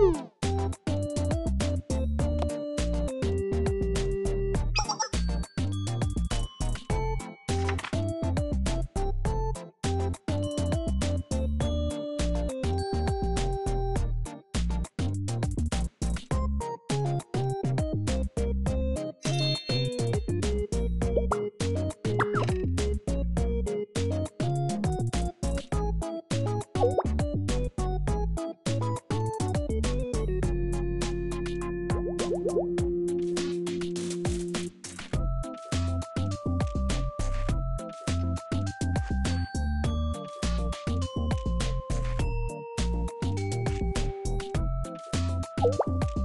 Woo! You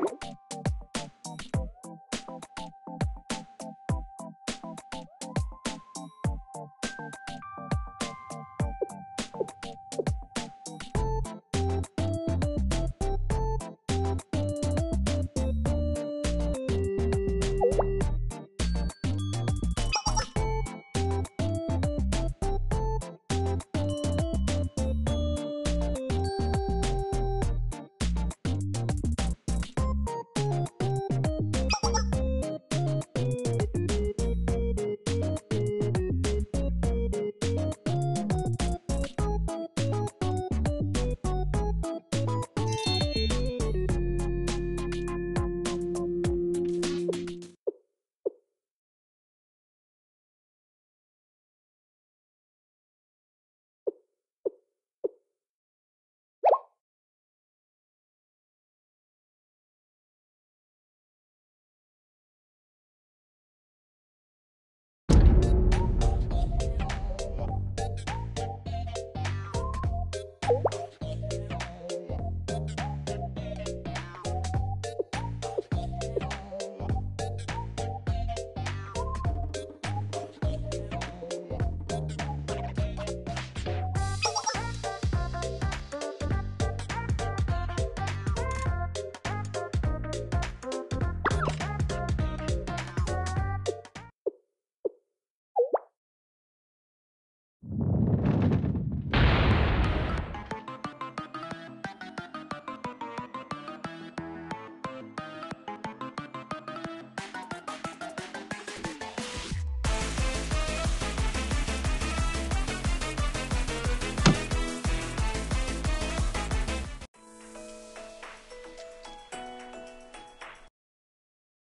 you you